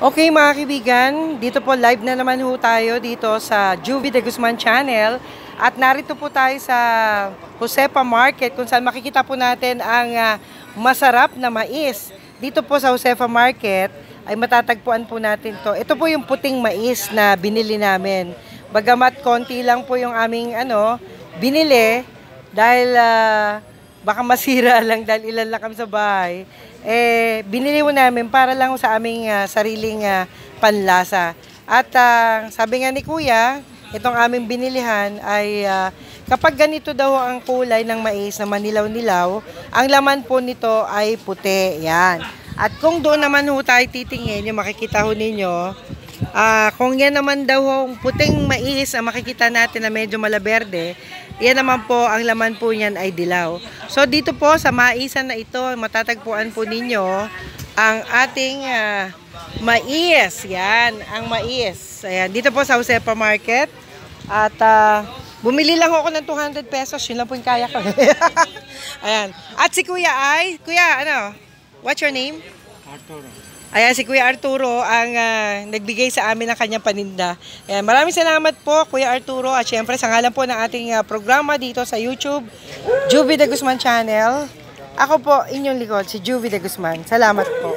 Okay mga kaibigan, dito po live na naman ho tayo dito sa Juvie de Guzman Channel at narito po tayo sa Josepa Market kung saan makikita po natin ang ah, masarap na mais. Dito po sa Josepa Market ay matatagpuan po natin to. Ito po yung puting mais na binili namin. Bagamat konti lang po yung aming ano, binili dahil ah, baka masira lang dahil ilan lang kami sa bahay. Eh, binili mo namin para lang sa aming ah, sariling ah, panlasa. At ah, sabi nga ni Kuya, itong aming binilihan ay ah, kapag ganito daw ang kulay ng mais na manilaw-nilaw, ang laman po nito ay puti. Yan. At kung doon naman ho tayo titingin, yung makikita ho ninyo, Ah, kung yan naman daw ang puting mais ang makikita natin na medyo malaberde, yan naman po, ang laman po niyan ay dilaw. So dito po sa maisan na ito, matatagpuan po ninyo ang ating ah, mais. Yan, ang mais. Ayan, dito po sa Josepa Market. At ah, bumili lang ako ng 200 pesos, yun lang po yung kaya ko. Ayan. At si Kuya ay, Kuya, ano, what's your name? Arturo. Ayan, si Kuya Arturo ang ah, nagbigay sa amin ng kanyang paninda. Ayan, maraming salamat po, Kuya Arturo. At syempre, sa ngalan po ng ating ah, programa dito sa YouTube, Juvie de Guzman Channel. Ako po, inyong likod, si Juvie de Guzman. Salamat po.